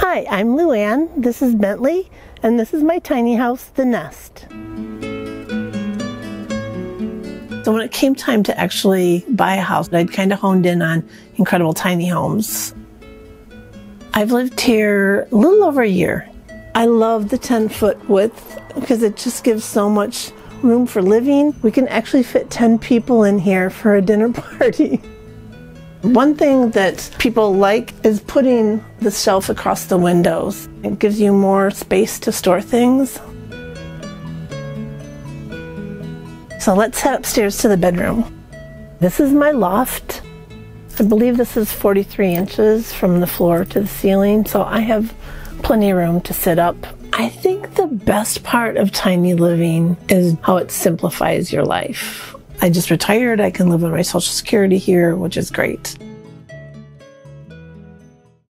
Hi, I'm Luann. This is Bentley, and this is my tiny house, The Nest. So when it came time to actually buy a house, I'd kind of honed in on incredible tiny homes. I've lived here a little over a year. I love the 10 foot width because it just gives so much room for living. We can actually fit 10 people in here for a dinner party. Mm-hmm. One thing that people like is putting the shelf across the windows. It gives you more space to store things. So let's head upstairs to the bedroom. This is my loft. I believe this is 43 inches from the floor to the ceiling, so I have plenty of room to sit up. I think the best part of tiny living is how it simplifies your life. I just retired. I can live on my social security here, which is great.